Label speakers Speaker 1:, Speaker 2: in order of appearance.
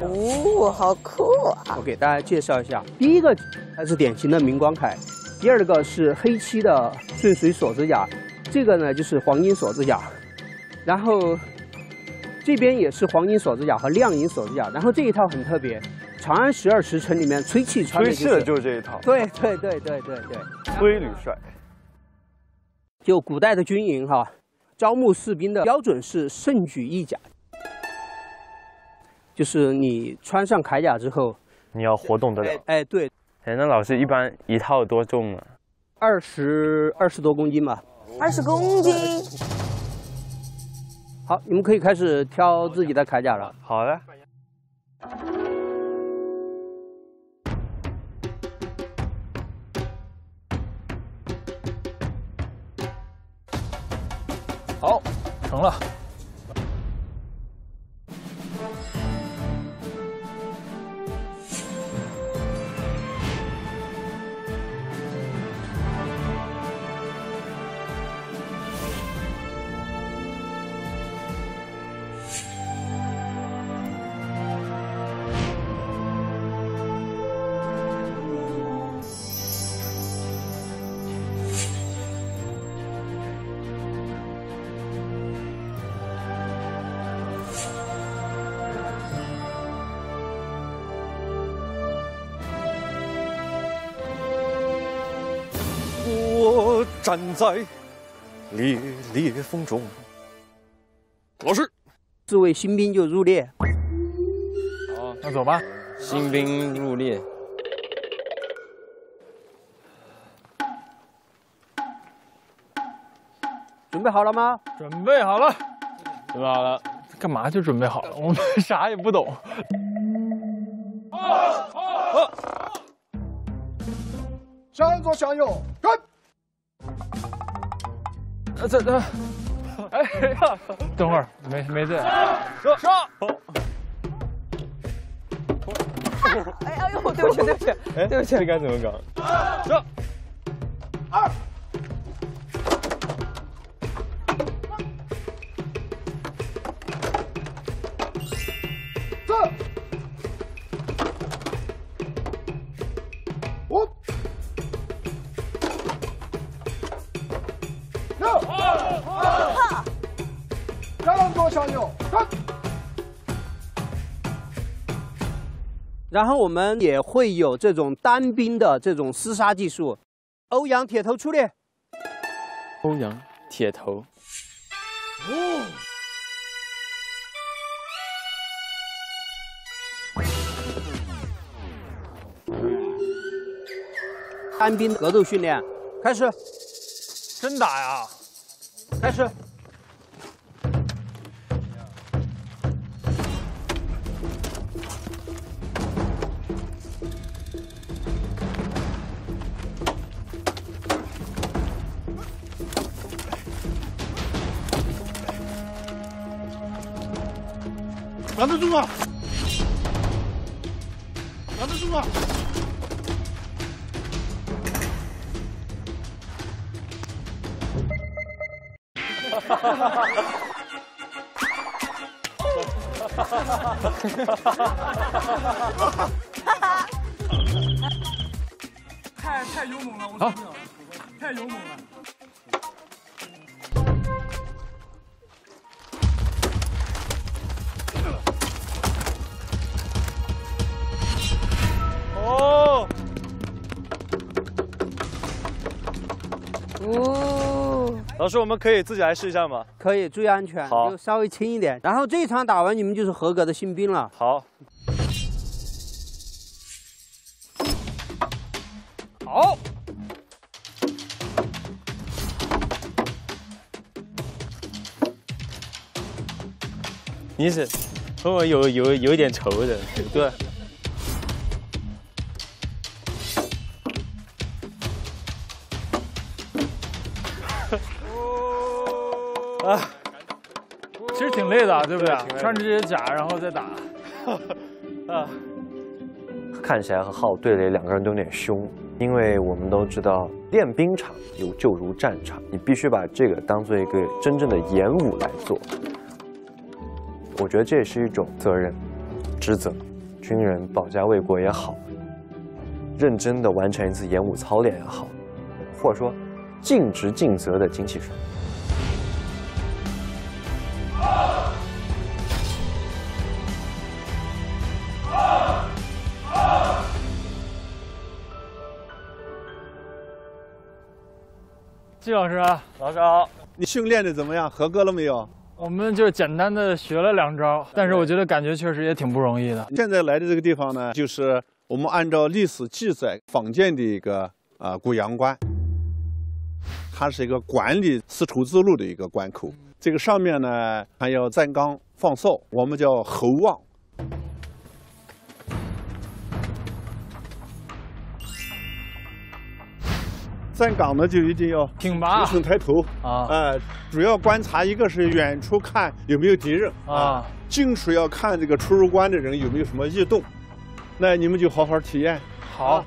Speaker 1: 哦，好酷啊！
Speaker 2: 我给大家介绍一下，第一个它是典型的明光铠，第二个是黑漆的顺水锁子甲，这个呢就是黄金锁子甲，然后这边也是黄金锁子甲和亮银锁子甲，然后这一套很特别，长安十二时辰里面崔气穿的
Speaker 3: 吹气的就是这一套，
Speaker 2: 对对对对对。对，
Speaker 3: 崔吕帅。
Speaker 2: 就古代的军营哈，招募士兵的标准是胜举一甲，就是你穿上铠甲之后，
Speaker 3: 你要活动得了。
Speaker 2: 哎，对，
Speaker 3: 哎，那老师一般一套多重啊？
Speaker 2: 二十二十多公斤吧。
Speaker 1: 二十公斤。
Speaker 2: 好，你们可以开始挑自己的铠甲了。
Speaker 3: 好的。
Speaker 4: 好，成了。
Speaker 3: 站在烈烈风中。
Speaker 4: 老师，
Speaker 2: 四位新兵就入列。
Speaker 4: 好，那走吧。
Speaker 5: 新兵入列。
Speaker 2: 准备好了吗？
Speaker 4: 准备好了。
Speaker 5: 准备好了。
Speaker 4: 干嘛就准备好了？我们啥也不懂。
Speaker 6: 向左向右，跟。
Speaker 4: 呃，这这，哎呀，等会儿，没没对。
Speaker 3: 上上。
Speaker 1: 哎哎呦，对不起对不起，
Speaker 3: 哎，
Speaker 1: 对不起，
Speaker 3: 这该怎么搞？上。
Speaker 6: 二。向左向右，跟。
Speaker 2: 然后我们也会有这种单兵的这种厮杀技术。欧阳铁头出列。
Speaker 5: 欧阳铁头。
Speaker 2: 哦。单兵格斗训练开始。
Speaker 4: 真打呀！
Speaker 2: 开始。
Speaker 6: 拦得住吗？拦得住吗？哈哈哈哈哈！哈哈哈哈哈！哈哈
Speaker 4: 太太勇猛了，我受不了，太勇猛了。
Speaker 1: 哦。
Speaker 3: 老师，我们可以自己来试一下吗？
Speaker 2: 可以，注意安全，
Speaker 3: 好
Speaker 2: 就稍微轻一点。然后这一场打完，你们就是合格的新兵了。
Speaker 3: 好。
Speaker 4: 好。
Speaker 5: 你是和我有有有一点仇的，对。
Speaker 4: 啊，其实挺累的，对不对？穿着这些甲，然后再打。
Speaker 3: 啊，看起来和浩对垒两个人都有点凶，因为我们都知道练兵场有就如战场，你必须把这个当做一个真正的演武来做。我觉得这也是一种责任、职责。军人保家卫国也好，认真的完成一次演武操练也好，或者说尽职尽责的精气神。
Speaker 4: 季老师，啊
Speaker 5: 老师好，
Speaker 6: 你训练的怎么样？合格了没有？
Speaker 4: 我们就简单的学了两招，但是我觉得感觉确实也挺不容易的。
Speaker 6: 现在来的这个地方呢，就是我们按照历史记载仿建的一个啊古阳关，它是一个管理丝绸之路的一个关口。这个上面呢还要站岗放哨，我们叫侯望。站岗呢就一定要
Speaker 4: 挺拔
Speaker 6: 挺身抬头。
Speaker 4: 啊。
Speaker 6: 呃，主要观察一个是远处看有没有敌人。
Speaker 4: 啊，
Speaker 6: 近处要看这个出入关的人有没有什么异动。那你们就好好体验。
Speaker 4: 好，